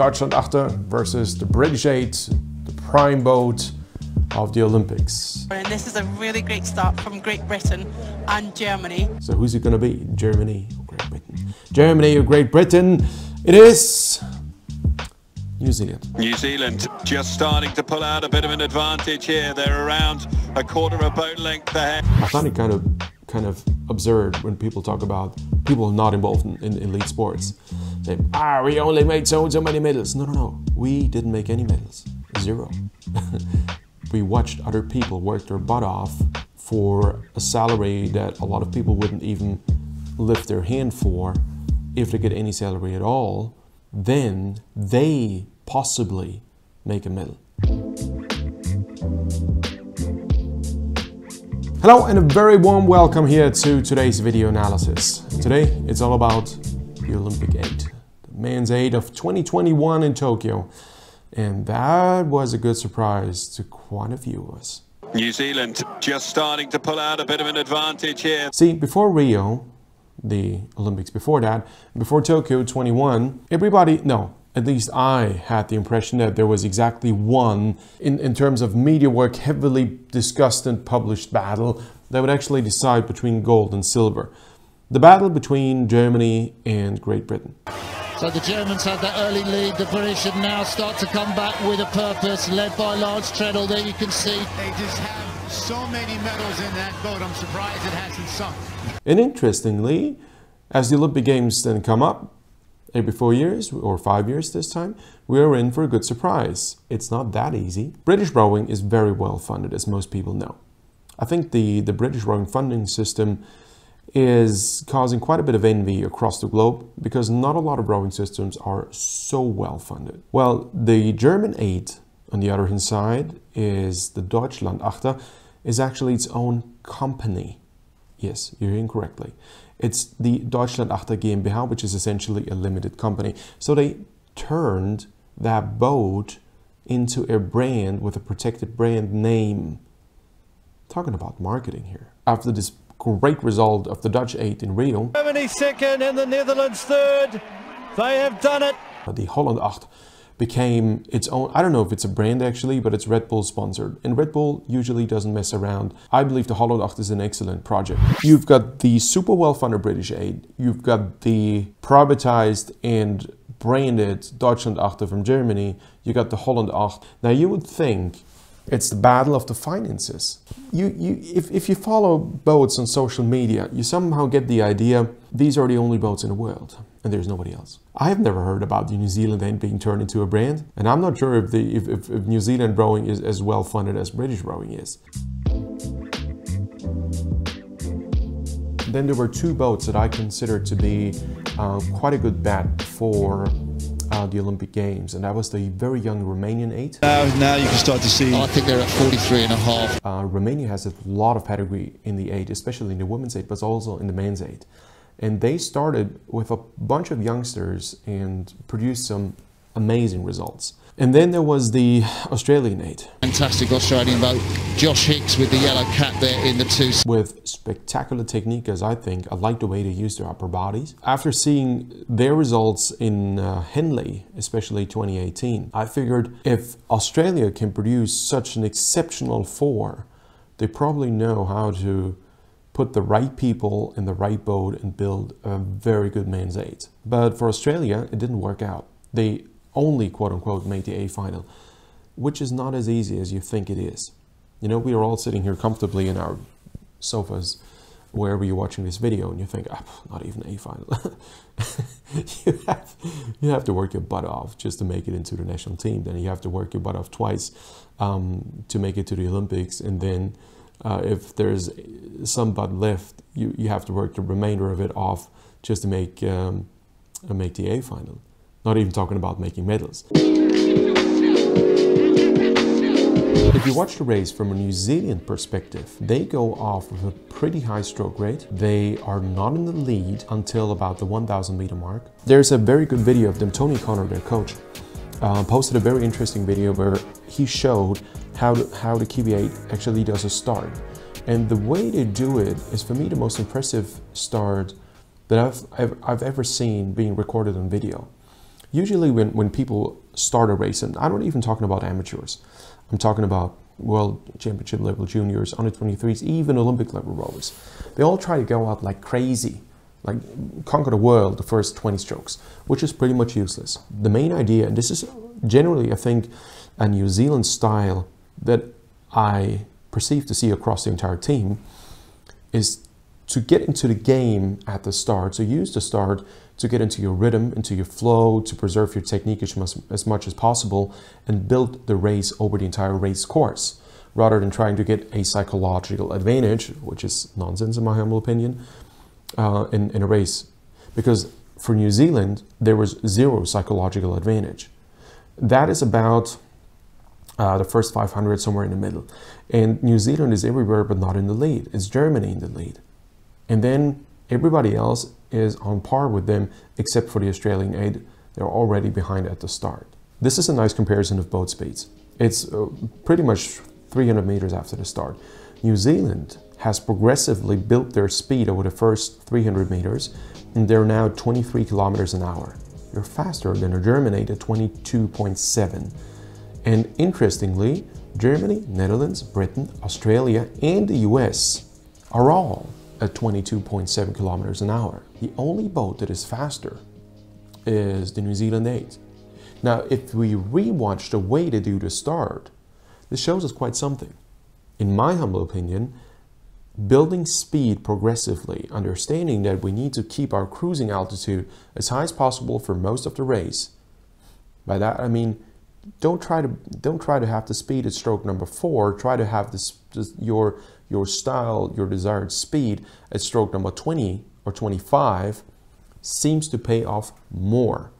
Deutschland Achter versus the British 8, the prime boat of the Olympics. And this is a really great start from Great Britain and Germany. So who's it going to be? Germany or Great Britain? Germany or Great Britain? It is New Zealand. New Zealand just starting to pull out a bit of an advantage here. They're around a quarter of a boat length ahead. I find it kind of kind of absurd when people talk about people not involved in, in elite sports. Say, ah, we only made so and so many medals. No, no, no. We didn't make any medals. Zero. we watched other people work their butt off for a salary that a lot of people wouldn't even lift their hand for if they get any salary at all. Then they possibly make a medal. Hello and a very warm welcome here to today's video analysis. Today it's all about the Olympic 8, the men's 8 of 2021 in Tokyo. And that was a good surprise to quite a few of us. New Zealand just starting to pull out a bit of an advantage here. See, before Rio, the Olympics before that, before Tokyo 21, everybody, no, at least I had the impression that there was exactly one, in, in terms of media work, heavily discussed and published battle that would actually decide between gold and silver. The battle between Germany and Great Britain. So the Germans had that early lead. The British have now start to come back with a purpose, led by Lance Treadle. There you can see. They just have so many medals in that boat. I'm surprised it hasn't sunk. And interestingly, as the Olympic Games then come up, every four years or five years this time, we are in for a good surprise. It's not that easy. British rowing is very well funded, as most people know. I think the, the British rowing funding system is causing quite a bit of envy across the globe because not a lot of rowing systems are so well funded. Well, the German eight, on the other hand side, is the Deutschland Achter, is actually its own company. Yes, you're hearing correctly. It's the Deutschland Achter GmbH, which is essentially a limited company. So they turned that boat into a brand with a protected brand name. Talking about marketing here. After this great result of the Dutch 8 in Rio, Germany second and the Netherlands third. They have done it. the Holland 8 became its own, I don't know if it's a brand actually, but it's Red Bull sponsored. And Red Bull usually doesn't mess around. I believe the Holland 8 is an excellent project. You've got the super well-funded British 8. You've got the privatized and branded Deutschland 8 from Germany. You got the Holland 8. Now you would think it's the battle of the finances. You, you, if, if you follow boats on social media, you somehow get the idea these are the only boats in the world and there's nobody else. I have never heard about the New Zealand end being turned into a brand, and I'm not sure if, the, if, if, if New Zealand rowing is as well funded as British rowing is. Then there were two boats that I considered to be uh, quite a good bet for the Olympic Games, and that was the very young Romanian eight. Now, now you can start to see. I think they're at 43 and a half. Uh, Romania has a lot of pedigree in the eight, especially in the women's eight, but also in the men's eight. And they started with a bunch of youngsters and produced some amazing results. And then there was the Australian eight Fantastic Australian boat. Josh Hicks with the yellow cap there in the two. with spectacular technique, as I think. I like the way they use their upper bodies. After seeing their results in uh, Henley, especially 2018, I figured if Australia can produce such an exceptional four, they probably know how to put the right people in the right boat and build a very good men's eight. But for Australia, it didn't work out. They only quote unquote made the A final, which is not as easy as you think it is. You know, we are all sitting here comfortably in our sofas wherever you're watching this video and you think, ah, not even A final. you, have, you have to work your butt off just to make it into the national team. Then you have to work your butt off twice um, to make it to the Olympics. And then uh, if there's some butt left, you, you have to work the remainder of it off just to make, um, make the A final. Not even talking about making medals. If you watch the race from a New Zealand perspective, they go off with a pretty high stroke rate. They are not in the lead until about the 1000 meter mark. There's a very good video of them. Tony O'Connor, their coach, uh, posted a very interesting video where he showed how, the, how the Kiwi 8 actually does a start. And the way they do it is for me the most impressive start that I've, I've, I've ever seen being recorded on video. Usually when, when people start a race, and I'm not even talking about amateurs, I'm talking about world championship level juniors, under 23s, even Olympic level rowers. They all try to go out like crazy, like conquer the world the first 20 strokes, which is pretty much useless. The main idea, and this is generally, I think, a New Zealand style that I perceive to see across the entire team, is to get into the game at the start. So use the start to get into your rhythm, into your flow, to preserve your technique as much, as possible and build the race over the entire race course rather than trying to get a psychological advantage, which is nonsense in my humble opinion, uh, in, in a race. Because for New Zealand, there was zero psychological advantage. That is about uh, the first 500 somewhere in the middle. And New Zealand is everywhere but not in the lead. It's Germany in the lead. And then everybody else is on par with them except for the Australian eight. They're already behind at the start. This is a nice comparison of boat speeds. It's uh, pretty much 300 meters after the start. New Zealand has progressively built their speed over the first 300 meters and they're now 23 kilometers an hour. They're faster than a German eight at 22.7. And interestingly, Germany, Netherlands, Britain, Australia, and the US are all at 22.7 kilometers an hour. The only boat that is faster is the New Zealand 8. Now, if we rewatch the way they do the start, this shows us quite something. In my humble opinion, building speed progressively, understanding that we need to keep our cruising altitude as high as possible for most of the race. By that I mean, don't try to don't try to have the speed at stroke number four. Try to have this, this your your style, your desired speed at stroke number 20 or 25 seems to pay off more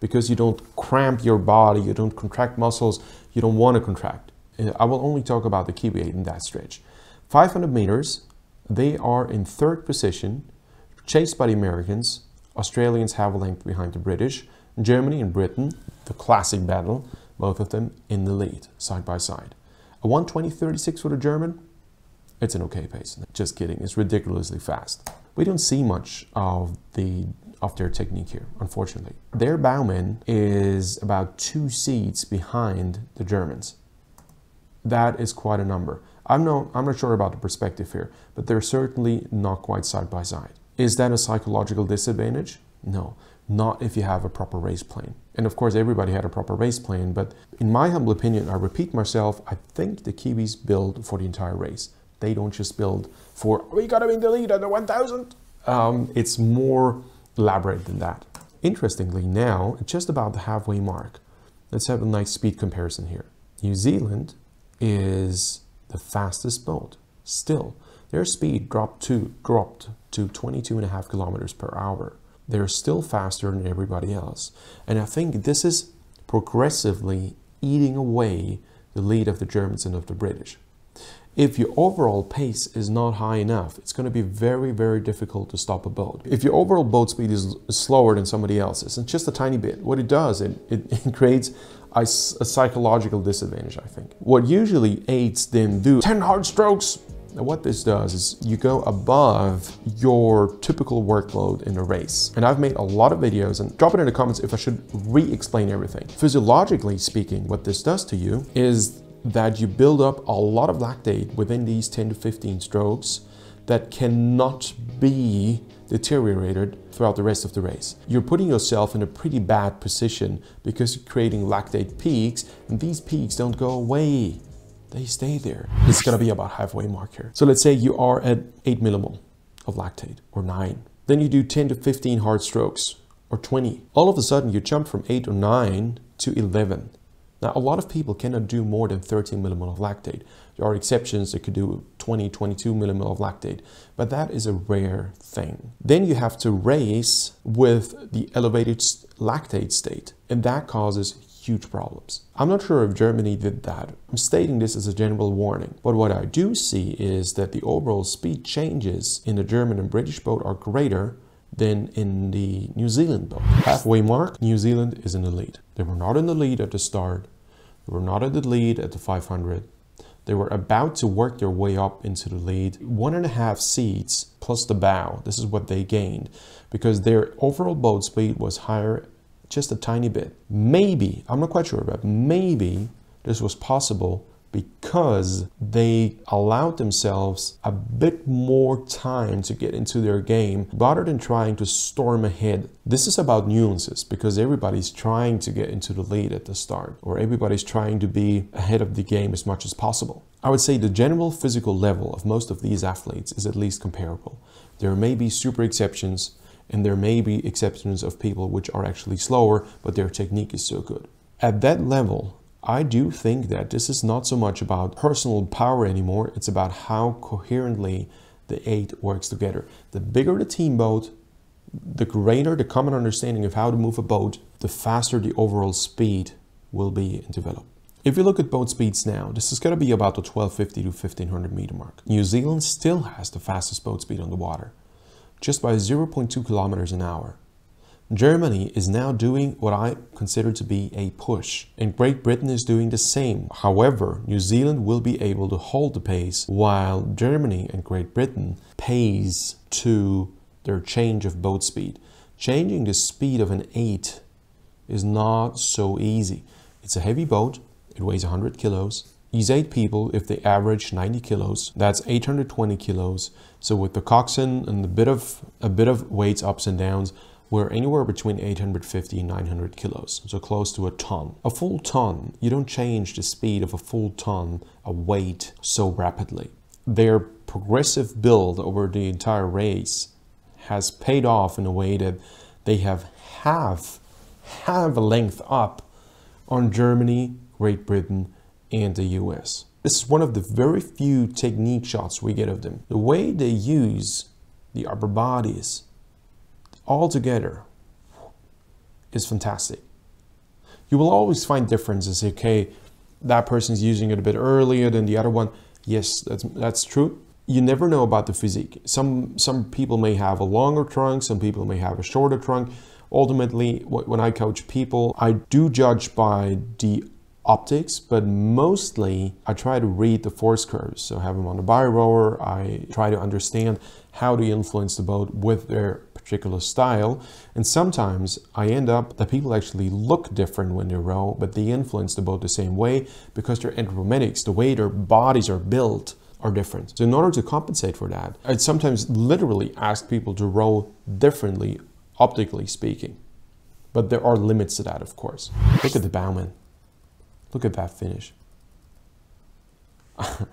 because you don't cramp your body, you don't contract muscles you don't want to contract. Uh, I will only talk about the Kiwi 8 in that stretch. 500 meters, they are in third position, chased by the Americans. Australians have a length behind the British. Germany and Britain, the classic battle, both of them in the lead, side by side. A 120.36 for the German, it's an okay pace. Just kidding, it's ridiculously fast. We don't see much of the of their technique here, unfortunately. Their bowman is about two seats behind the Germans. That is quite a number. I'm not, I'm not sure about the perspective here, but they're certainly not quite side by side. Is that a psychological disadvantage? No, not if you have a proper race plan. And of course, everybody had a proper race plan, but in my humble opinion, I repeat myself, I think the Kiwis build for the entire race. They don't just build for, we gotta be the lead the 1000. Um, it's more elaborate than that. Interestingly, now, just about the halfway mark, let's have a nice speed comparison here. New Zealand is the fastest boat. Still, their speed dropped to, dropped to 22 and a half kilometers per hour. They're still faster than everybody else. And I think this is progressively eating away the lead of the Germans and of the British if your overall pace is not high enough, it's going to be very, very difficult to stop a boat. If your overall boat speed is slower than somebody else's, and just a tiny bit, what it does, it, it, it creates a, a, psychological disadvantage, I think. What usually aids them do 10 hard strokes. Now what this does is you go above your typical workload in a race. And I've made a lot of videos and drop it in the comments if I should re-explain everything. Physiologically speaking, what this does to you is that you build up a lot of lactate within these 10 to 15 strokes that cannot be deteriorated throughout the rest of the race. You're putting yourself in a pretty bad position because you're creating lactate peaks and these peaks don't go away. They stay there. It's gonna be about halfway mark here. So let's say you are at 8 millimole of lactate or 9. Then you do 10 to 15 hard strokes or 20. All of a sudden you jump from 8 or 9 to 11. Now, a lot of people cannot do more than 13 millimole of lactate. There are exceptions that could do 20, 22 millimole of lactate, but that is a rare thing. Then you have to race with the elevated lactate state, and that causes huge problems. I'm not sure if Germany did that. I'm stating this as a general warning. But what I do see is that the overall speed changes in the German and British boat are greater than in the New Zealand boat. Halfway mark, New Zealand is in the lead. They were not in the lead at the start. They were not at the lead at the 500. They were about to work their way up into the lead. One and a half seats plus the bow. This is what they gained because their overall boat speed was higher just a tiny bit. Maybe, I'm not quite sure, but maybe this was possible because they allowed themselves a bit more time to get into their game rather than trying to storm ahead. This is about nuances because everybody's trying to get into the lead at the start or everybody's trying to be ahead of the game as much as possible. I would say the general physical level of most of these athletes is at least comparable. There may be super exceptions and there may be exceptions of people which are actually slower, but their technique is so good. At that level, I do think that this is not so much about personal power anymore, it's about how coherently the eight works together. The bigger the team boat, the greater the common understanding of how to move a boat, the faster the overall speed will be and develop. If you look at boat speeds now, this is going to be about the 1250 to 1500 meter mark. New Zealand still has the fastest boat speed on the water, just by 0.2 kilometers an hour. Germany is now doing what I consider to be a push, and Great Britain is doing the same. However, New Zealand will be able to hold the pace while Germany and Great Britain pays to their change of boat speed. Changing the speed of an 8 is not so easy. It's a heavy boat, it weighs 100 kilos. These 8 people, if they average 90 kilos, that's 820 kilos. So with the coxswain and a bit of a bit of weights ups and downs, we're anywhere between 850 and 900 kilos, so close to a ton. A full ton, you don't change the speed of a full ton of weight so rapidly. Their progressive build over the entire race has paid off in a way that they have half, half a length up on Germany, Great Britain, and the US. This is one of the very few technique shots we get of them. The way they use the upper bodies altogether is fantastic. You will always find differences. Okay, that person's using it a bit earlier than the other one. Yes, that's that's true. You never know about the physique. Some some people may have a longer trunk, some people may have a shorter trunk. Ultimately, when I coach people, I do judge by the optics, but mostly I try to read the force curves. So I have them on the bio rower. I try to understand how to influence the boat with their particular style. And sometimes I end up that people actually look different when they row, but they influence the boat the same way because their anthropometrics, the way their bodies are built, are different. So in order to compensate for that, I'd sometimes literally ask people to row differently, optically speaking. But there are limits to that, of course. Look at the bowman. Look at that finish. right,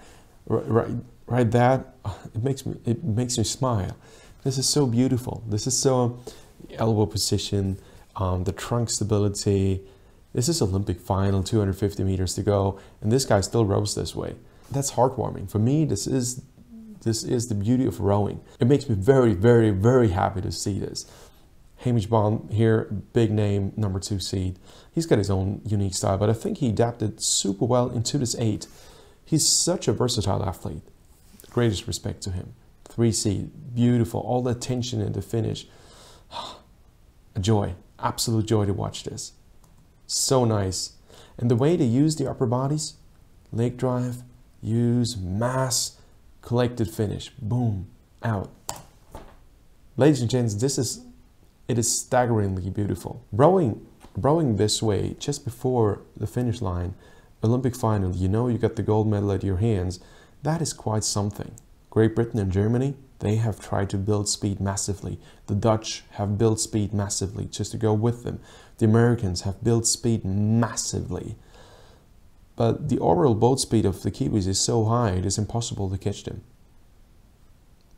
right, right. That it makes me it makes me smile. This is so beautiful. This is so elbow position, um, the trunk stability. This is Olympic final, 250 meters to go, and this guy still rows this way. That's heartwarming. For me, this is this is the beauty of rowing. It makes me very, very, very happy to see this. Hamish Bond here, big name, number two seed. He's got his own unique style, but I think he adapted super well into this eight. He's such a versatile athlete. Greatest respect to him. Three seed, beautiful, all the tension in the finish. A joy, absolute joy to watch this. So nice. And the way they use the upper bodies, leg drive, use mass, collected finish, boom, out. Ladies and gents, this is, it is staggeringly beautiful. Rowing, rowing this way, just before the finish line, Olympic final, you know you got the gold medal at your hands, that is quite something. Great Britain and Germany, they have tried to build speed massively. The Dutch have built speed massively just to go with them. The Americans have built speed massively. But the overall boat speed of the Kiwis is so high, it is impossible to catch them.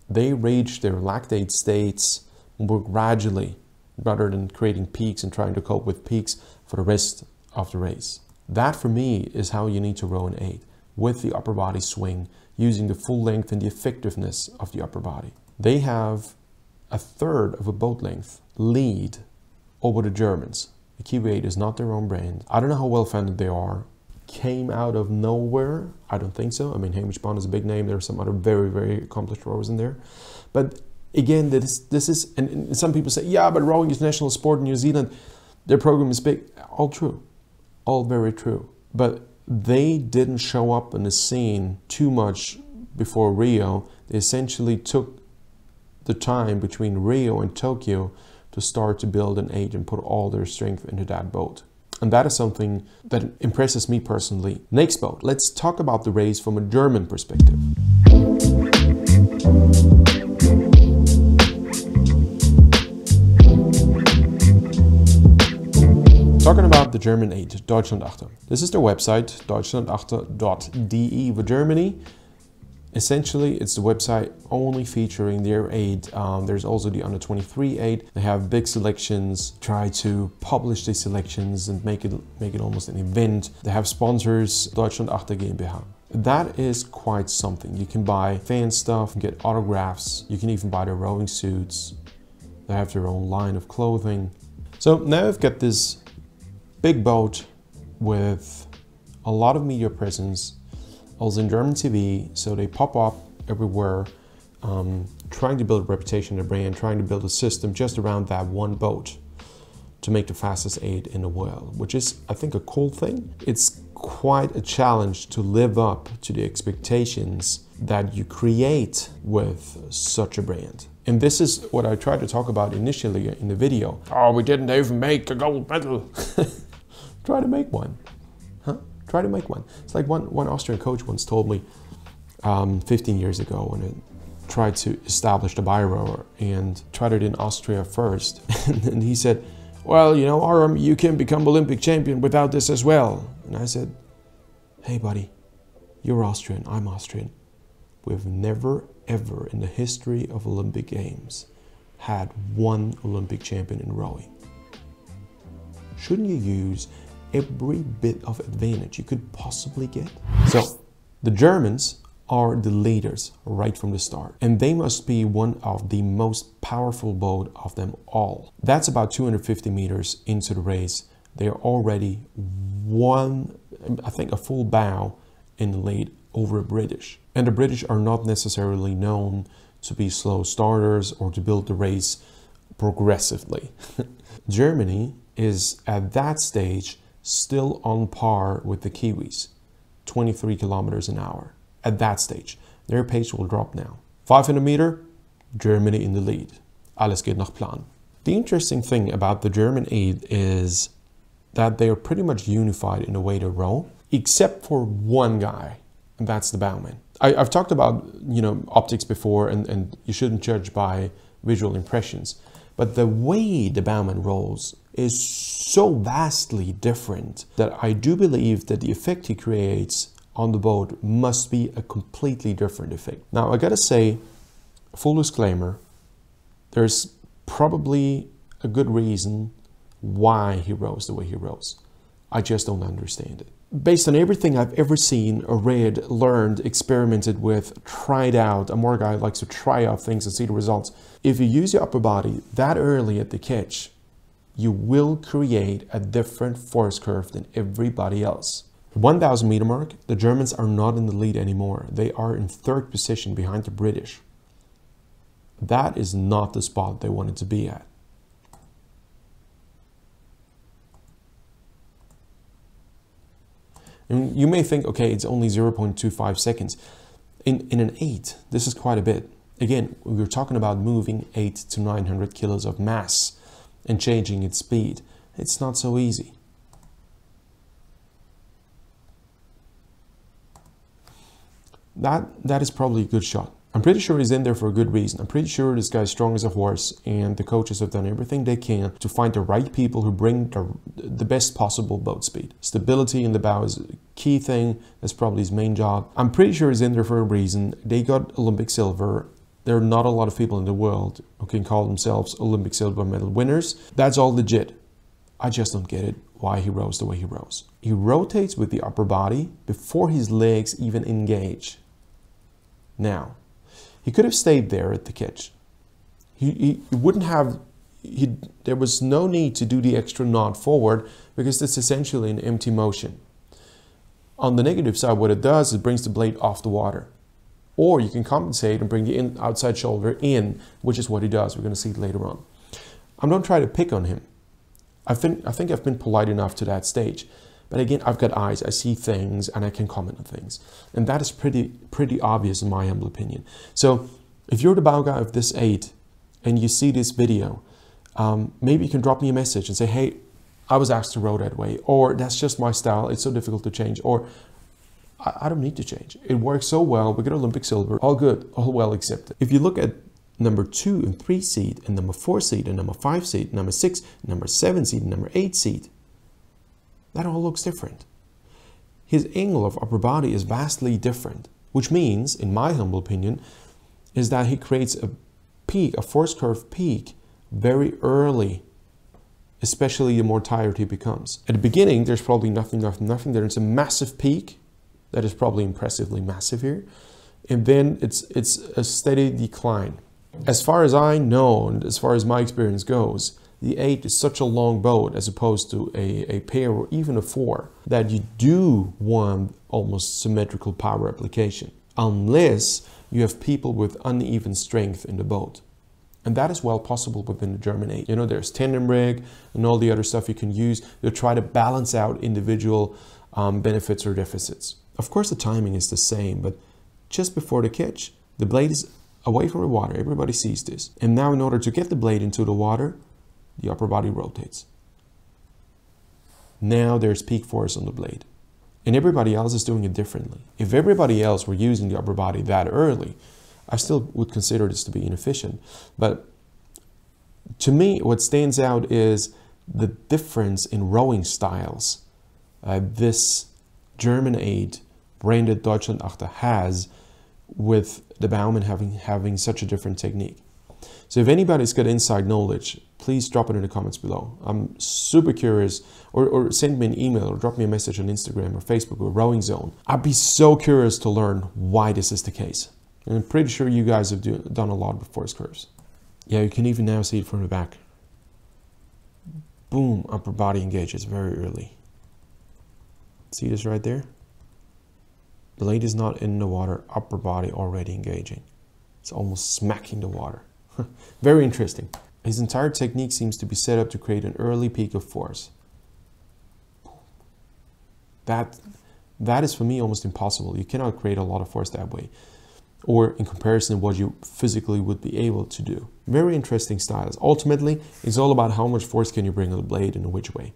They reach their lactate states more gradually rather than creating peaks and trying to cope with peaks for the rest of the race. That for me is how you need to row an 8 with the upper body swing using the full length and the effectiveness of the upper body. They have a third of a boat length lead over the Germans. The Kiwi 8 is not their own brand. I don't know how well funded they are. Came out of nowhere? I don't think so. I mean, Hamish Bond is a big name. There are some other very, very accomplished rowers in there. But again, this, this is, and some people say, yeah, but rowing is national sport in New Zealand. Their program is big. All true. All very true. But they didn't show up in the scene too much before Rio. They essentially took the time between Rio and Tokyo to start to build an eight and put all their strength into that boat. And that is something that impresses me personally. Next boat, let's talk about the race from a German perspective. Talking about the German Aid 8, Deutschlandachter. This is their website, deutschlandachter.de for Germany. Essentially, it's the website only featuring their eight. Um, there's also the under 23 eight. They have big selections, try to publish these selections and make it, make it almost an event. They have sponsors, Deutschland Deutschlandachter GmbH. That is quite something. You can buy fan stuff, get autographs, you can even buy their rowing suits. They have their own line of clothing. So now I've got this big boat with a lot of media presence, also in German TV, so they pop up everywhere, um, trying to build a reputation, a brand, trying to build a system just around that one boat to make the fastest eight in the world, which is, I think, a cool thing. It's quite a challenge to live up to the expectations that you create with such a brand. And this is what I tried to talk about initially in the video. Oh, we didn't even make a gold medal. Try to make one. Huh? Try to make one. It's like one, one Austrian coach once told me um, 15 years ago when I tried to establish the Biro and tried it in Austria first. and he said, well, you know, Aram, you can become Olympic champion without this as well. And I said, hey, buddy, you're Austrian, I'm Austrian. We've never, ever in the history of Olympic Games had one Olympic champion in rowing. Shouldn't you use every bit of advantage you could possibly get. So the Germans are the leaders right from the start and they must be one of the most powerful boat of them all. That's about 250 meters into the race. They're already one, I think a full bow in the lead over a British. And the British are not necessarily known to be slow starters or to build the race progressively. Germany is at that stage still on par with the Kiwis, 23 kilometers an hour. At that stage, their pace will drop now. 500 meter, Germany in the lead. Alles geht nach Plan. The interesting thing about the German eight is that they are pretty much unified in the way to row, except for one guy, and that's the bowman. I, have talked about you know optics before, and, and you shouldn't judge by visual impressions. But the way the bowman rolls is so vastly different that I do believe that the effect he creates on the boat must be a completely different effect. Now, I gotta say, full disclaimer, there's probably a good reason why he rows the way he rows. I just don't understand it. Based on everything I've ever seen read, learned, experimented with, tried out, a more guy likes to try out things and see the results. If you use your upper body that early at the catch, you will create a different force curve than everybody else. 1000 meter mark, the Germans are not in the lead anymore. They are in third position behind the British. That is not the spot they wanted to be at. And you may think, okay, it's only 0.25 seconds. In, in an 8, this is quite a bit. Again, we're talking about moving 8 to 900 kilos of mass and changing its speed. It's not so easy. That, that is probably a good shot. I'm pretty sure he's in there for a good reason. I'm pretty sure this guy's strong as a horse and the coaches have done everything they can to find the right people who bring the, the best possible boat speed. Stability in the bow is a key thing. That's probably his main job. I'm pretty sure he's in there for a reason. They got Olympic silver there are not a lot of people in the world who can call themselves Olympic silver medal winners. That's all legit. I just don't get it why he rows the way he rows. He rotates with the upper body before his legs even engage. Now, he could have stayed there at the catch. He, he, wouldn't have, he, there was no need to do the extra nod forward because it's essentially an empty motion. On the negative side, what it does is it brings the blade off the water. Or you can compensate and bring the in, outside shoulder in, which is what he does. We're going to see it later on. I'm not trying to pick on him. I've been, I think I've been polite enough to that stage. But again, I've got eyes, I see things, and I can comment on things. And that is pretty, pretty obvious in my humble opinion. So if you're the bow guy of this eight and you see this video, um, maybe you can drop me a message and say, hey, I was asked to row that way, or that's just my style, it's so difficult to change, or I, I don't need to change. It works so well, we get Olympic silver, all good, all well accepted. If you look at number two and three seed, and number four seed, and number five seed, number six, number seven seed, number eight seed, that all looks different. His angle of upper body is vastly different, which means, in my humble opinion, is that he creates a peak, a force curve peak, very early, especially the more tired he becomes. At the beginning, there's probably nothing, nothing, nothing. There's a massive peak that is probably impressively massive here. And then it's, it's a steady decline. As far as I know, and as far as my experience goes, the 8 is such a long boat as opposed to a, a pair or even a 4 that you do want almost symmetrical power application unless you have people with uneven strength in the boat. And that is well possible within the German 8. You know, there's tandem rig and all the other stuff you can use to try to balance out individual um, benefits or deficits. Of course, the timing is the same, but just before the catch, the blade is away from the water. Everybody sees this. And now in order to get the blade into the water, the upper body rotates. Now there's peak force on the blade. And everybody else is doing it differently. If everybody else were using the upper body that early, I still would consider this to be inefficient. But to me, what stands out is the difference in rowing styles uh, this German eight branded Deutschland Achter has with the bowman having, having such a different technique. So if anybody's got inside knowledge, please drop it in the comments below. I'm super curious, or, or send me an email or drop me a message on Instagram or Facebook or Rowing Zone. I'd be so curious to learn why this is the case. And I'm pretty sure you guys have do, done a lot with force curves. Yeah, you can even now see it from the back. Boom, upper body engages very early. See this right there? Blade is not in the water, upper body already engaging. It's almost smacking the water. very interesting. His entire technique seems to be set up to create an early peak of force. That, that is for me almost impossible. You cannot create a lot of force that way or in comparison to what you physically would be able to do. Very interesting styles. Ultimately, it's all about how much force can you bring on the blade and which way.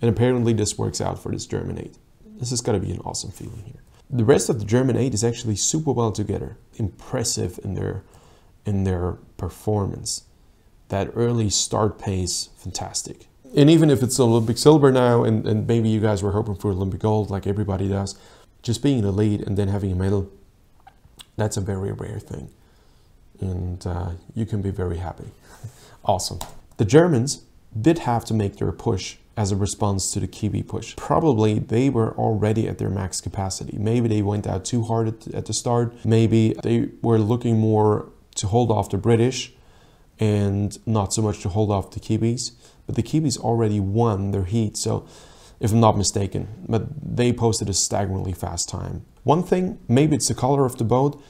And apparently this works out for this German 8. This is going to be an awesome feeling here. The rest of the German 8 is actually super well together. Impressive in their, in their performance. That early start pace, fantastic. And even if it's Olympic silver now, and, and maybe you guys were hoping for Olympic gold like everybody does, just being in the lead and then having a medal that's a very rare thing. And uh, you can be very happy. awesome. The Germans did have to make their push as a response to the Kiwi push. Probably they were already at their max capacity. Maybe they went out too hard at, at the start. Maybe they were looking more to hold off the British and not so much to hold off the Kiwis. But the Kiwis already won their heat, so if I'm not mistaken, but they posted a staggeringly fast time. One thing, maybe it's the color of the boat.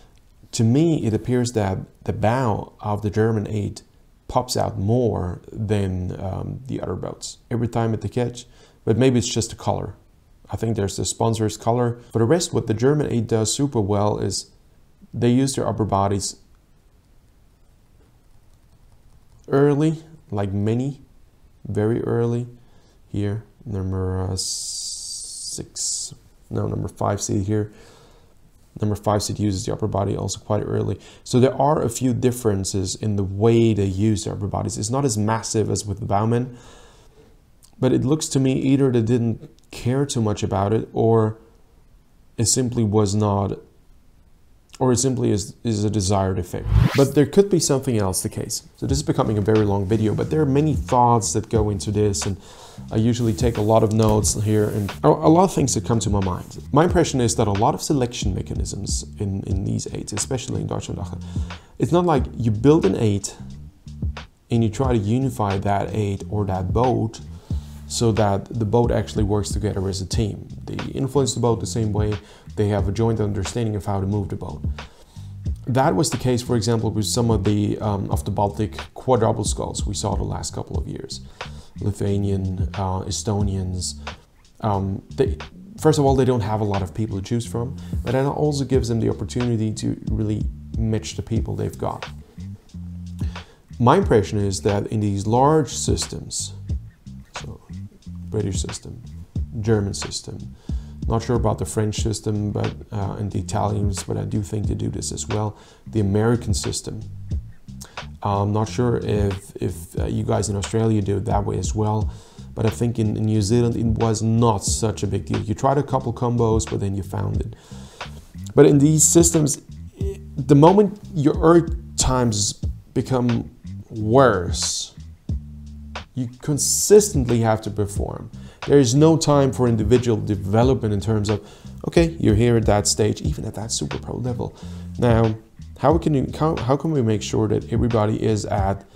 To me, it appears that the bow of the German 8 pops out more than um, the other boats every time at the catch, but maybe it's just the color. I think there's the sponsor's color. For the rest, what the German 8 does super well is they use their upper bodies early, like many, very early here, number uh, six, no, number five see here. Number five seed uses the upper body also quite early. So there are a few differences in the way they use their upper bodies. It's not as massive as with the bowman, but it looks to me either they didn't care too much about it or it simply was not or it simply is, is a desired effect. But there could be something else the case. So this is becoming a very long video, but there are many thoughts that go into this and I usually take a lot of notes here and a lot of things that come to my mind. My impression is that a lot of selection mechanisms in, in these eights, especially in Deutschland, it's not like you build an eight and you try to unify that eight or that boat so that the boat actually works together as a team. They influence the boat the same way, they have a joint understanding of how to move the boat. That was the case, for example, with some of the um, of the Baltic quadruple sculls we saw the last couple of years. Lithuanian, uh, Estonians. Um, they, first of all, they don't have a lot of people to choose from, but that also gives them the opportunity to really match the people they've got. my impression is that in these large systems, so British system, German system, not sure about the French system, but uh, and the Italians, but I do think they do this as well. The American system. I'm not sure if if uh, you guys in Australia do it that way as well, but I think in, in New Zealand it was not such a big deal. You tried a couple combos, but then you found it. But in these systems, the moment your erg times become worse, you consistently have to perform. There is no time for individual development in terms of, okay, you're here at that stage, even at that super pro level. Now, how can you how, how can we make sure that everybody is at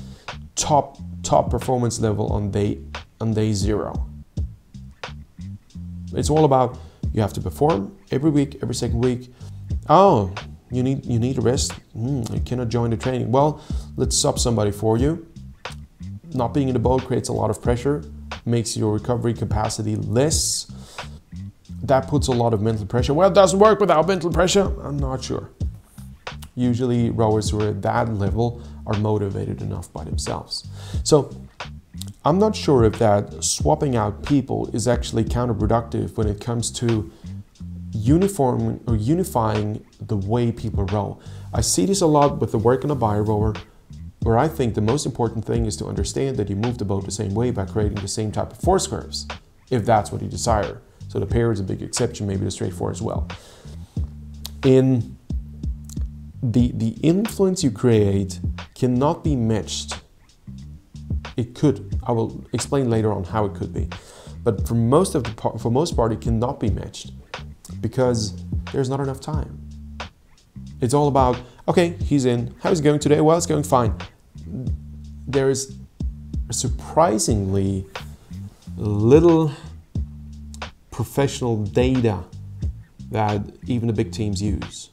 top top performance level on day on day zero? It's all about you have to perform every week, every second week. Oh, you need you need a rest. Mm, you cannot join the training. Well, let's sub somebody for you. Not being in the boat creates a lot of pressure makes your recovery capacity less. That puts a lot of mental pressure. Well, it doesn't work without mental pressure. I'm not sure. Usually, rowers who are at that level are motivated enough by themselves. So, I'm not sure if that swapping out people is actually counterproductive when it comes to uniform or unifying the way people row. I see this a lot with the work on a bio rower where I think the most important thing is to understand that you move the boat the same way by creating the same type of force curves, if that's what you desire. So the pair is a big exception, maybe the straight four as well. In the, the influence you create cannot be matched. It could. I will explain later on how it could be. But for most of the for most part, it cannot be matched because there's not enough time. It's all about Okay, he's in. How's it going today? Well, it's going fine. There's surprisingly little professional data that even the big teams use.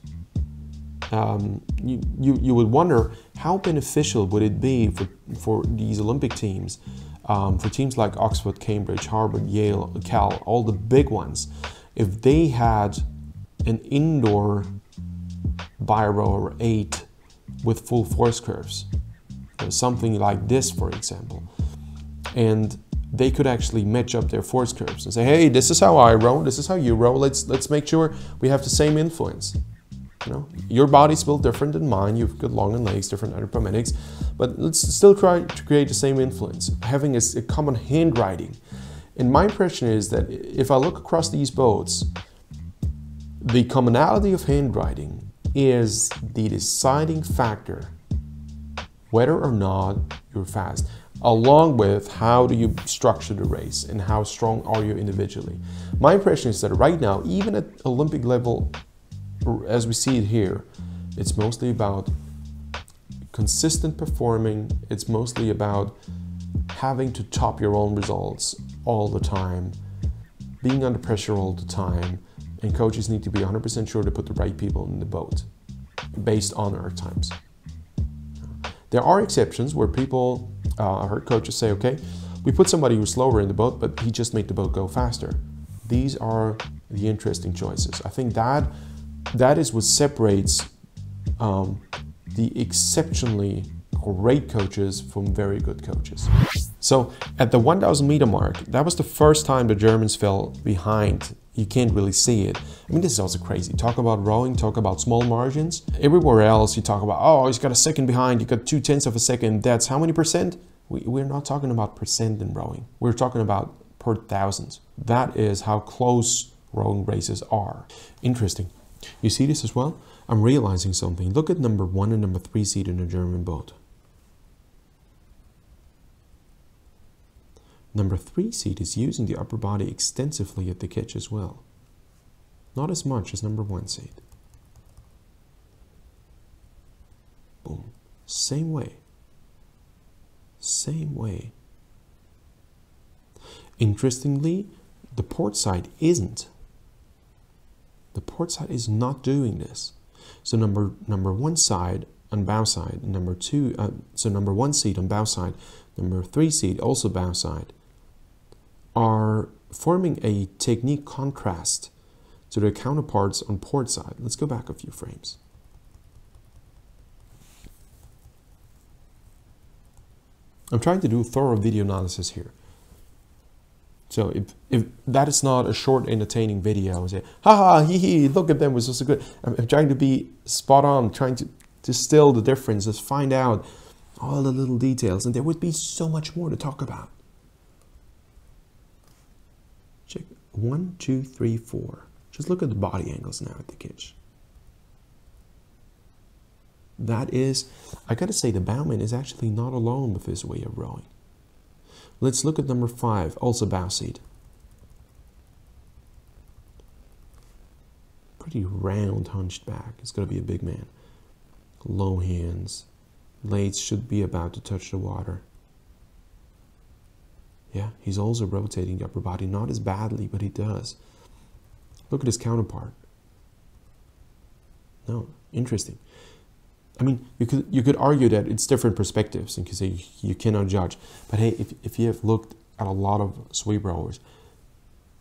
Um, you, you, you would wonder how beneficial would it be for, for these Olympic teams, um, for teams like Oxford, Cambridge, Harvard, Yale, Cal, all the big ones, if they had an indoor Biro or 8 with full force curves. Something like this, for example. And they could actually match up their force curves and say, hey, this is how I row, this is how you row, let's, let's make sure we have the same influence. You know, your body's built different than mine, you've got longer legs, different aerodynamics, but let's still try to create the same influence, having a, a common handwriting. And my impression is that if I look across these boats, the commonality of handwriting is the deciding factor whether or not you're fast, along with how do you structure the race and how strong are you individually. My impression is that right now, even at Olympic level, as we see it here, it's mostly about consistent performing, it's mostly about having to top your own results all the time, being under pressure all the time, and coaches need to be 100% sure to put the right people in the boat based on erg times. There are exceptions where people, uh, I heard coaches say, okay, we put somebody who's slower in the boat, but he just made the boat go faster. These are the interesting choices. I think that that is what separates um, the exceptionally great coaches from very good coaches. So at the 1000 meter mark, that was the first time the Germans fell behind you can't really see it. I mean, this is also crazy. Talk about rowing, talk about small margins. Everywhere else, you talk about, oh, he's got a second behind, you got two tenths of a second. That's how many percent? We, we're not talking about percent in rowing. We're talking about per thousands. That is how close rowing races are. Interesting. You see this as well? I'm realizing something. Look at number one and number three seat in a German boat. Number 3 seat is using the upper body extensively at the catch as well. Not as much as number 1 seat. Boom. Same way. Same way. Interestingly, the port side isn't. The port side is not doing this. So number number one side on bow side, number two, uh, so number one seat on bow side, number three seat also bow side, are forming a technique contrast to their counterparts on port side. Let's go back a few frames. I'm trying to do thorough video analysis here. So if, if that is not a short entertaining video, I would say, haha, hee hee, look at them, was so good. I'm, I'm, trying to be spot on, trying to distill the differences, find out all the little details, and there would be so much more to talk about. Check one, two, three, four. Just look at the body angles now at the kitch. That is, I gotta say, the bowman is actually not alone with this way of rowing. Let's look at number five, also seat. Pretty round, hunched back. It's gonna be a big man. Low hands. Legs should be about to touch the water. Yeah, he's also rotating the upper body, not as badly, but he does. Look at his counterpart. No, interesting. I mean, you could you could argue that it's different perspectives and you say you cannot judge. But hey, if, if you have looked at a lot of sweep rowers,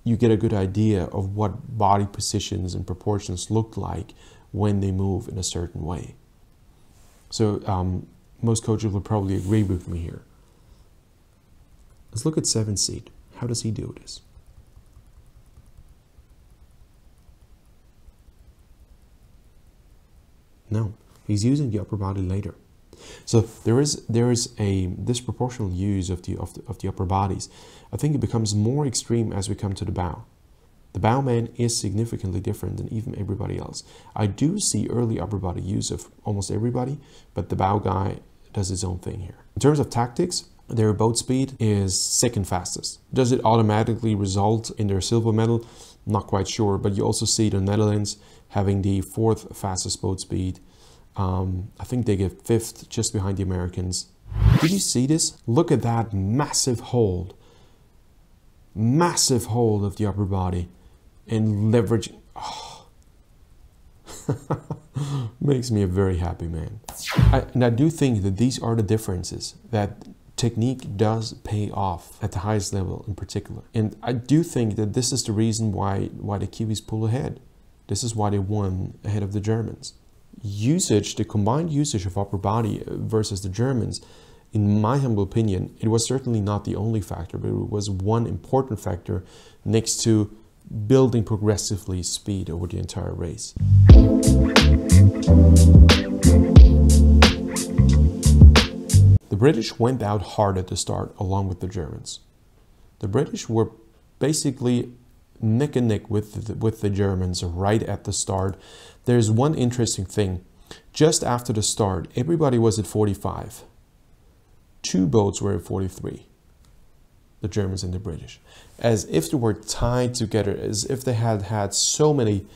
you get a good idea of what body positions and proportions look like when they move in a certain way. So um, most coaches would probably agree with me here. Let's look at seven seat. How does he do this? No, he's using the upper body later. So there is there is a disproportional use of the, of the of the upper bodies. I think it becomes more extreme as we come to the bow. The bowman is significantly different than even everybody else. I do see early upper body use of almost everybody, but the bow guy does his own thing here. In terms of tactics, their boat speed is second fastest. Does it automatically result in their silver medal? Not quite sure, but you also see the Netherlands having the fourth fastest boat speed. Um, I think they get fifth just behind the Americans. Did you see this? Look at that massive hold. Massive hold of the upper body and leverage. Oh. Makes me a very happy man. I, and I do think that these are the differences that technique does pay off at the highest level in particular. And I do think that this is the reason why, why the Kiwis pull ahead. This is why they won ahead of the Germans. Usage, the combined usage of upper body versus the Germans, in my humble opinion, it was certainly not the only factor, but it was one important factor next to building progressively speed over the entire race. The British went out hard at the start along with the Germans. The British were basically neck and neck with the, with the Germans right at the start. There's one interesting thing. Just after the start, everybody was at 45. Two boats were at 43 the Germans and the British, as if they were tied together, as if they had had so many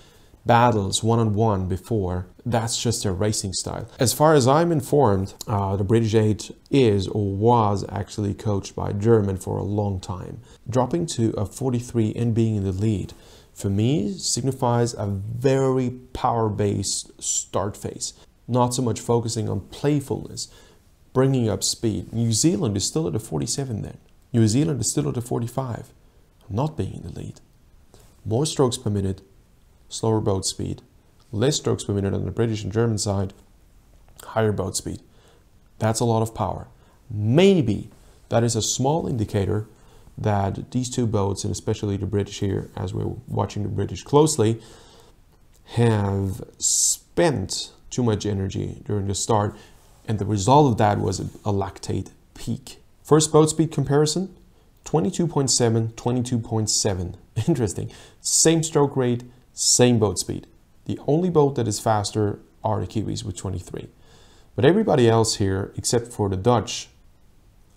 battles one on one before. That's just their racing style. As far as I'm informed, uh, the British 8 is or was actually coached by German for a long time. Dropping to a 43 and being in the lead for me signifies a very power based start phase, not so much focusing on playfulness, bringing up speed. New Zealand is still at a 47 then. New Zealand is still at a 45, not being in the lead. More strokes per minute, slower boat speed, less strokes per minute on the British and German side, higher boat speed. That's a lot of power. Maybe that is a small indicator that these two boats, and especially the British here, as we're watching the British closely, have spent too much energy during the start, and the result of that was a lactate peak. First boat speed comparison, 22.7, 22.7. Interesting. Same stroke rate, same boat speed. The only boat that is faster are the Kiwis with 23. But everybody else here, except for the Dutch,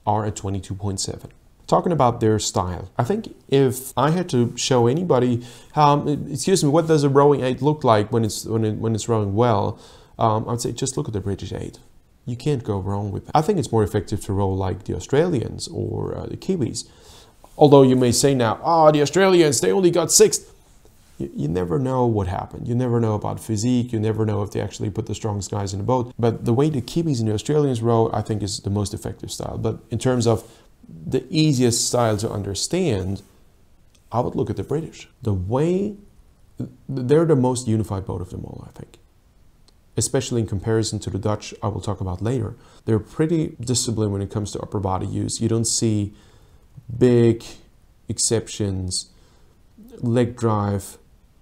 are at 22.7. Talking about their style, I think if I had to show anybody, um, excuse me, what does a rowing 8 look like when it's, when, it, when it's rowing well, um, I'd say just look at the British 8 you can't go wrong with that. I think it's more effective to row like the Australians or uh, the Kiwis. Although you may say now, oh, the Australians, they only got sixth. You, never know what happened. You never know about physique. You never know if they actually put the strongest guys in the boat. But the way the Kiwis and the Australians row, I think is the most effective style. But in terms of the easiest style to understand, I would look at the British. The way, they're the most unified boat of them all, I think. especially in comparison to the Dutch I will talk about later. They're pretty disciplined when it comes to upper body use. You don't see big exceptions, leg drive,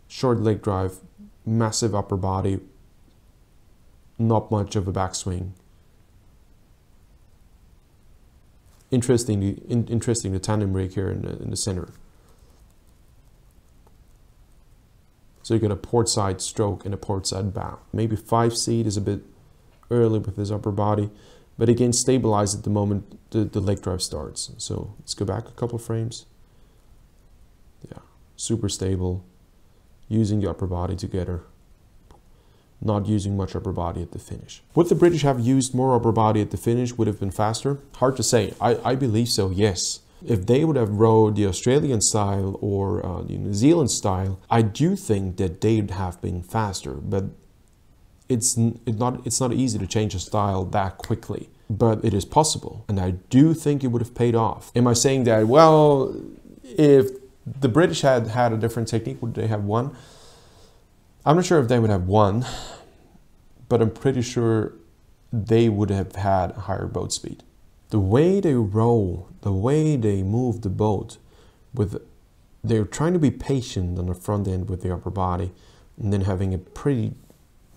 short leg drive, massive upper body, not much of a backswing. Interesting, in, interesting the tandem brake here in the, in the center. So you get a port side stroke and a port side bow. Maybe five seat is a bit early with his upper body, but again stabilized at the moment the, the leg drive starts. So let's go back a couple frames. Yeah, super stable, using the upper body together not using much upper body at the finish. Would the British have used more upper body at the finish would have been faster? Hard to say. I, I believe so, yes. If they would have rowed the Australian style or uh, the New Zealand style, I do think that they'd have been faster, but it's it not it's not easy to change a style that quickly. But it is possible, and I do think it would have paid off. Am I saying that, well, if the British had had a different technique, would they have won? I'm not sure if they would have won, but I'm pretty sure they would have had a higher boat speed. The way they row, the way they move the boat, with they're trying to be patient on the front end with the upper body, and then having a pretty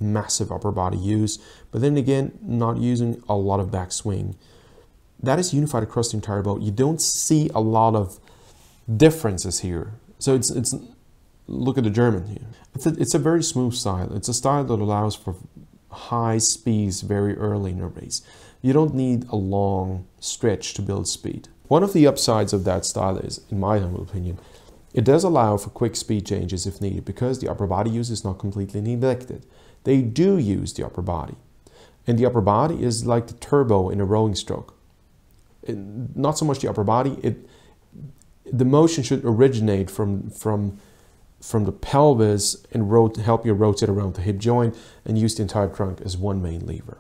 massive upper body use, but then again, not using a lot of backswing. That is unified across the entire boat. You don't see a lot of differences here. So it's it's look at the German here. It's a, it's a very smooth style. It's a style that allows for high speeds very early in a race. You don't need a long stretch to build speed. One of the upsides of that style is, in my humble opinion, it does allow for quick speed changes if needed because the upper body use is not completely neglected. They do use the upper body. And the upper body is like the turbo in a rowing stroke. It, not so much the upper body, it, the motion should originate from, from from the pelvis and rot help you rotate around the hip joint and use the entire trunk as one main lever.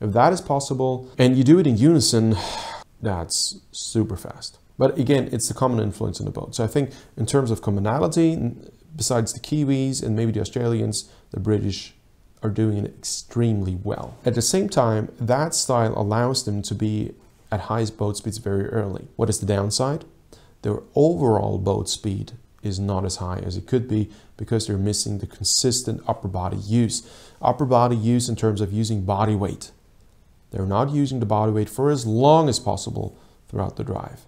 If that is possible and you do it in unison, that's super fast. But again, it's the common influence in the boat. So I think in terms of commonality, besides the Kiwis and maybe the Australians, the British are doing it extremely well. At the same time, that style allows them to be at highest boat speeds very early. What is the downside? Their overall boat speed is not as high as it could be because they're missing the consistent upper body use. Upper body use in terms of using body weight. They're not using the body weight for as long as possible throughout the drive.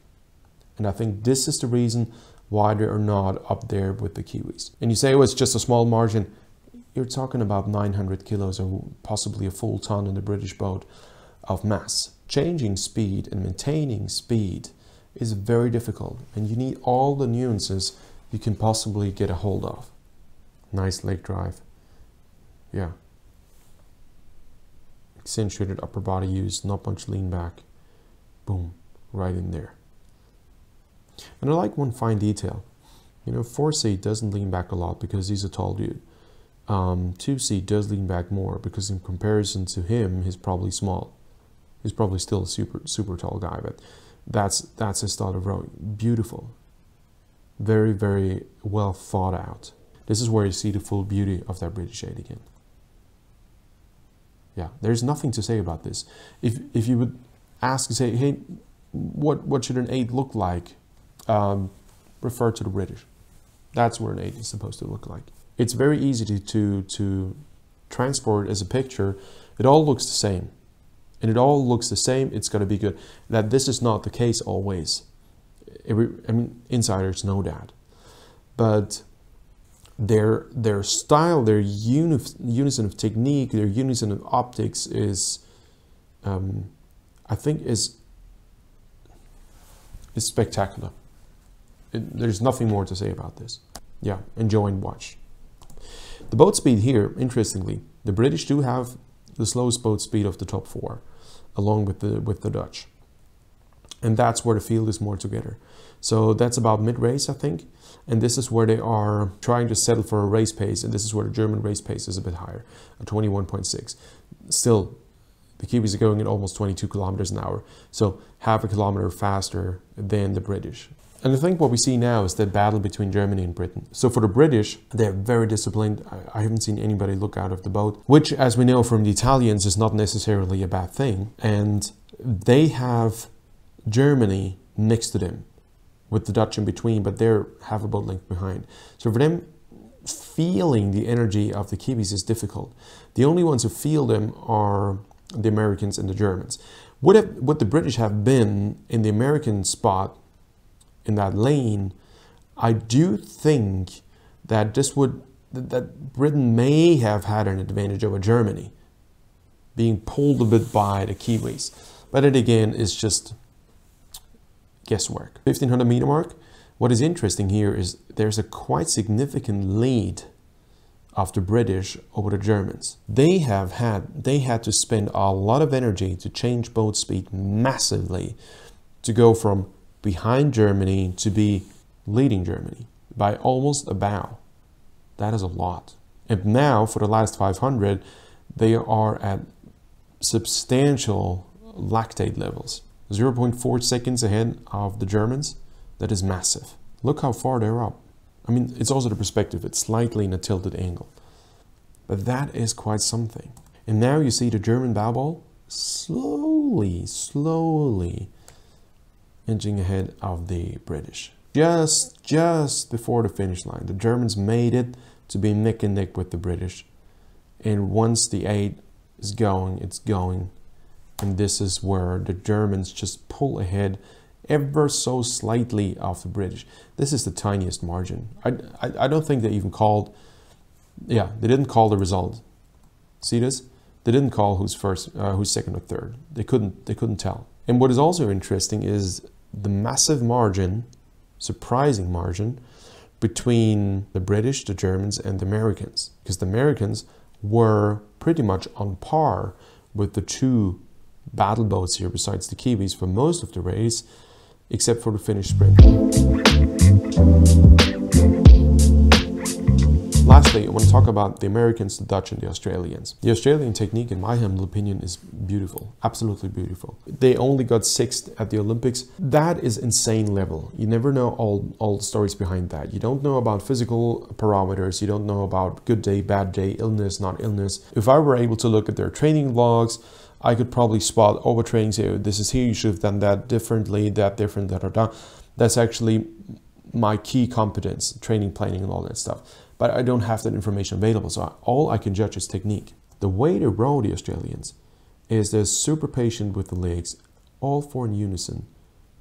And I think this is the reason why they are not up there with the Kiwis. And you say, oh, it's just a small margin. You're talking about 900 kilos or possibly a full ton in the British boat of mass. Changing speed and maintaining speed is very difficult and you need all the nuances you can possibly get a hold of. Nice leg drive. Yeah. Accentuated upper body use, not much lean back. Boom, right in there. And I like one fine detail. You know, 4C doesn't lean back a lot because he's a tall dude. Um, 2C does lean back more because in comparison to him, he's probably small. He's probably still a super super tall guy, but that's that's his style of rowing. Beautiful very, very well thought out. This is where you see the full beauty of that British 8 again. Yeah, there's nothing to say about this. If, if you would ask, say, hey, what, what should an 8 look like? Um, refer to the British. That's where an 8 is supposed to look like. It's very easy to, to, to transport as a picture. It all looks the same. And it all looks the same, it's going to be good. That this is not the case always every, I mean, insiders know that. But their their style, their uni unison of technique, their unison of optics is, um, I think, is is spectacular. It, there's nothing more to say about this. Yeah, enjoy and watch. The boat speed here, interestingly, the British do have the slowest boat speed of the top four, along with the with the Dutch and that's where the field is more together. So that's about mid-race, I think. And this is where they are trying to settle for a race pace, and this is where the German race pace is a bit higher, at 21.6. Still, the Kiwis are going at almost 22 kilometers an hour, so half a kilometer faster than the British. And I think what we see now is the battle between Germany and Britain. So for the British, they're very disciplined. I, I haven't seen anybody look out of the boat, which, as we know from the Italians, is not necessarily a bad thing. And they have Germany next to them with the Dutch in between, but they're half a boat length behind. So for them, feeling the energy of the Kiwis is difficult. The only ones who feel them are the Americans and the Germans. Would, have, would the British have been in the American spot in that lane, I do think that this would that Britain may have had an advantage over Germany, being pulled a bit by the Kiwis. But it again is just guesswork. 1500 meter mark. What is interesting here is there's a quite significant lead of the British over the Germans. They have had they had to spend a lot of energy to change boat speed massively to go from behind Germany to be leading Germany by almost a bow. That is a lot. And now for the last 500 they are at substantial lactate levels. 0.4 seconds ahead of the Germans. That is massive. Look how far they're up. I mean, it's also the perspective. It's slightly in a tilted angle. But that is quite something. And now you see the German bow ball slowly, slowly inching ahead of the British. Just, just before the finish line, the Germans made it to be neck and neck with the British. And once the eight is going, it's going. And this is where the Germans just pull ahead ever so slightly of the British. This is the tiniest margin. I, I, I, don't think they even called, yeah, they didn't call the result. See this? They didn't call who's first, uh, who's second or third. They couldn't, they couldn't tell. And what is also interesting is the massive margin, surprising margin, between the British, the Germans, and the Americans. Because the Americans were pretty much on par with the two battle boats here besides the Kiwis for most of the race except for the finish sprint. Lastly, I want to talk about the Americans, the Dutch, and the Australians. The Australian technique, in my humble opinion, is beautiful, absolutely beautiful. They only got sixth at the Olympics. That is insane level. You never know all, all the stories behind that. You don't know about physical parameters. You don't know about good day, bad day, illness, not illness. If I were able to look at their training logs, I could probably spot oh, overtraining, say, oh, this is here, you should have done that differently, that different, da da da. That's actually my key competence, training, planning, and all that stuff. But I don't have that information available, so all I can judge is technique. The way they row the Australians is they're super patient with the legs, all four in unison,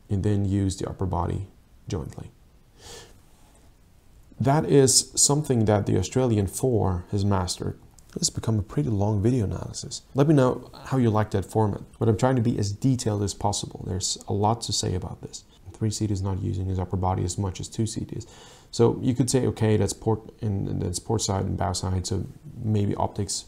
and then use the upper body jointly. That is something that the Australian four has mastered this has become a pretty long video analysis. Let me know how you like that format, but I'm trying to be as detailed as possible. There's a lot to say about this. Three seat is not using his upper body as much as two seat is. So you could say, okay, that's port and, that's port side and bow side, so maybe optics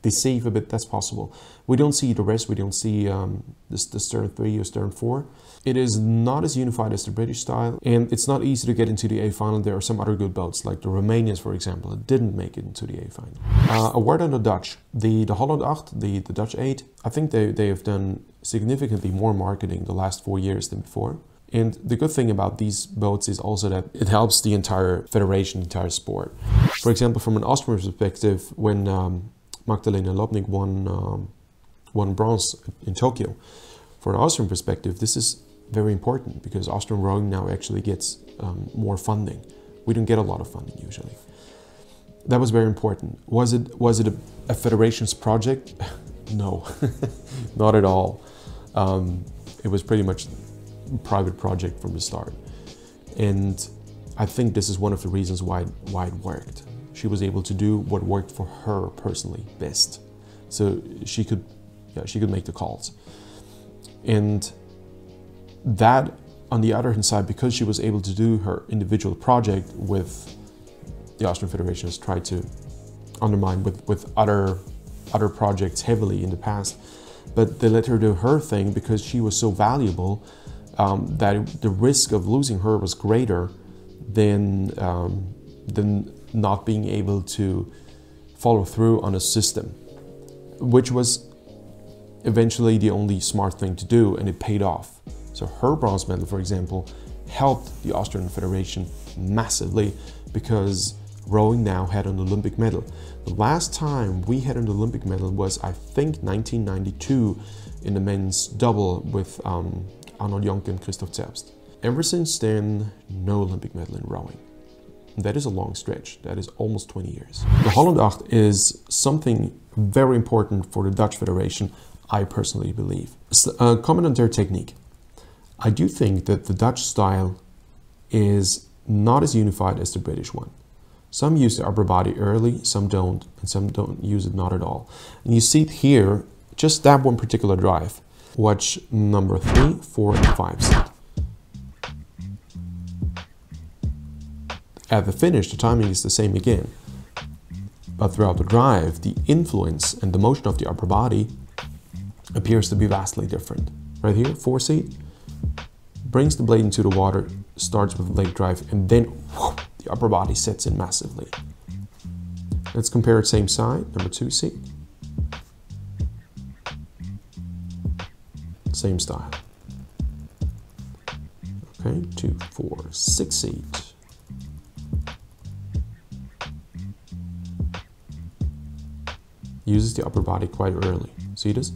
deceive a bit, that's possible. We don't see the rest, we don't see um, this, the stern 3 or stern 4. It is not as unified as the British style, and it's not easy to get into the A final. There are some other good boats, like the Romanians, for example, that didn't make it into the A final. Uh, a word on the Dutch. The, the Holland 8, the, the Dutch 8, I think they, they have done significantly more marketing the last four years than before. And the good thing about these boats is also that it helps the entire federation, the entire sport. For example, from an Austrian perspective, when um, Magdalena Lobnig won, um, won bronze in Tokyo. For an Austrian perspective, this is very important because Austrian rowing now actually gets um, more funding. We don't get a lot of funding usually. That was very important. Was it was it a, a federation's project? no, not at all. Um, it was pretty much private project from the start, and I think this is one of the reasons why why it worked she was able to do what worked for her personally best. So she could, yeah, she could make the calls. And that, on the other hand side, because she was able to do her individual project with the Austrian Federation has tried to undermine with, with other, other projects heavily in the past. But they let her do her thing because she was so valuable um, that the risk of losing her was greater than, um, than not being able to follow through on a system, which was eventually the only smart thing to do and it paid off. So her bronze medal, for example, helped the Austrian Federation massively because rowing now had an Olympic medal. The last time we had an Olympic medal was, I think, 1992 in the men's double with um, Arnold Jonke and Christoph Zerbst. Ever since then, no Olympic medal in rowing. That is a long stretch. That is almost 20 years. The Holland Acht is something very important for the Dutch Federation, I personally believe. Uh, comment on their technique. I do think that the Dutch style is not as unified as the British one. Some use the upper body early, some don't, and some don't use it not at all. And you see it here, just that one particular drive. Watch number three, four, and five set. At the finish, the timing is the same again. But throughout the drive, the influence and the motion of the upper body appears to be vastly different. Right here, four seat, brings the blade into the water, starts with leg drive, and then whoosh, the upper body sets in massively. Let's compare it same side, number two seat. Same style. Okay, two, four, six seat. uses the upper body quite early. See this?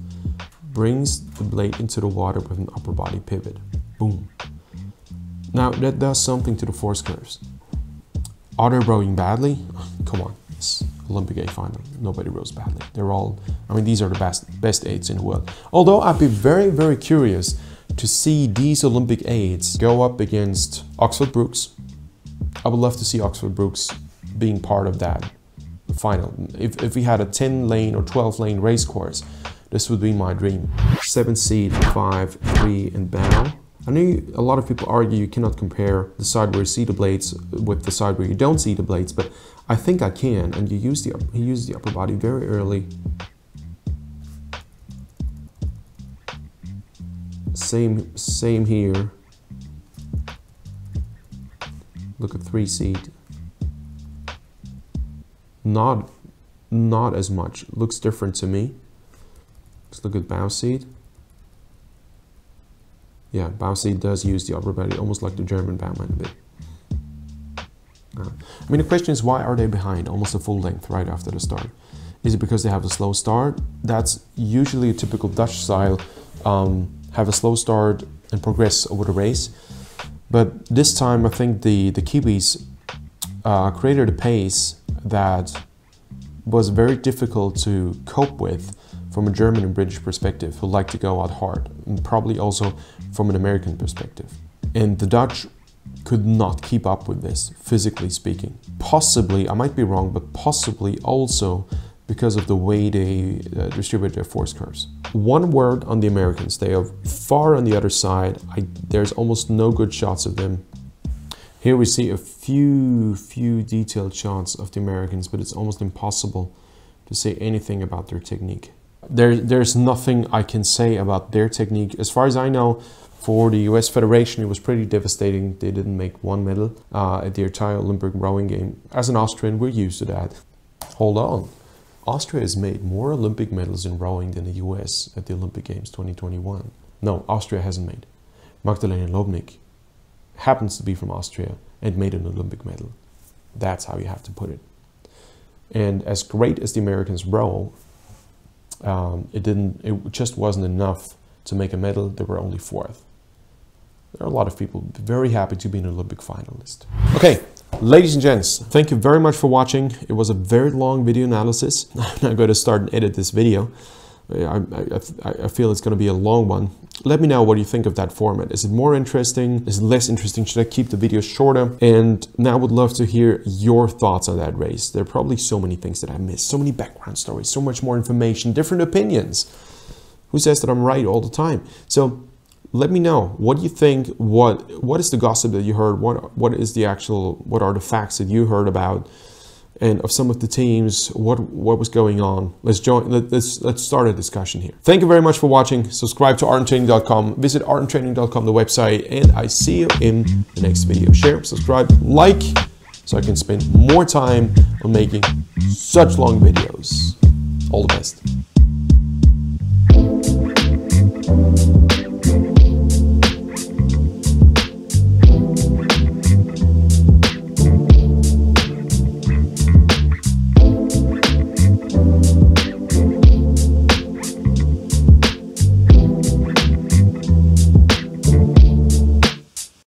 Brings the blade into the water with an upper body pivot. Boom. Now that does something to the force curves. They rowing badly? Come on, Olympic A final. Nobody rows badly. They're all, I mean, these are the best, best eights in the world. Although I'd be very, very curious to see these Olympic eights go up against Oxford Brookes. I would love to see Oxford Brookes being part of that final. If, if we had a 10 lane or 12 lane race course, this would be my dream. Seven seat, five, three, and bow. I know a lot of people argue you cannot compare the side where you see the blades with the side where you don't see the blades, but I think I can. And you use the he uses the upper body very early. Same same here. Look at three seat not not as much looks different to me let's look at bow seat yeah bow seat does use the upper body almost like the German bowman a bit I mean the question is why are they behind almost a full length right after the start? Is it because they have a slow start? That's usually a typical Dutch style um, have a slow start and progress over the race. But this time I think the the Kiwis uh, created a pace that was very difficult to cope with from a German and British perspective who like to go out hard, and probably also from an American perspective. And the Dutch could not keep up with this, physically speaking. Possibly, I might be wrong, but possibly also because of the way they uh, distribute their force curves. One word on the Americans, they are far on the other side. I, there's almost no good shots of them here we see a few, few detailed shots of the Americans, but it's almost impossible to say anything about their technique. There, there's nothing I can say about their technique. As far as I know, for the US Federation, it was pretty devastating. They didn't make one medal uh, at the entire Olympic rowing game. As an Austrian, we're used to that. Hold on. Austria has made more Olympic medals in rowing than the US at the Olympic Games 2021. No, Austria hasn't made. Magdalena Lobnig happens to be from Austria and made an Olympic medal. That's how you have to put it. And as great as the Americans row, um, it didn't. It just wasn't enough to make a medal. They were only fourth. There are a lot of people very happy to be an Olympic finalist. Okay, ladies and gents, thank you very much for watching. It was a very long video analysis. I'm now going to start and edit this video. I, I, I, feel it's going to be a long one. Let me know what you think of that format. Is it more interesting? Is it less interesting? Should I keep the videos shorter? And now I would love to hear your thoughts on that race. There are probably so many things that I missed, so many background stories, so much more information, different opinions. Who says that I'm right all the time? So let me know what you think. What what is the gossip that you heard? What what is the actual? What are the facts that you heard about? and of some of the teams, what what was going on. Let's join. Let's let's start a discussion here. Thank you very much for watching. Subscribe to aramtraining.com. Visit aramtraining.com, the website, and I see you in the next video. Share, subscribe, like, so I can spend more time on making such long videos. All the best.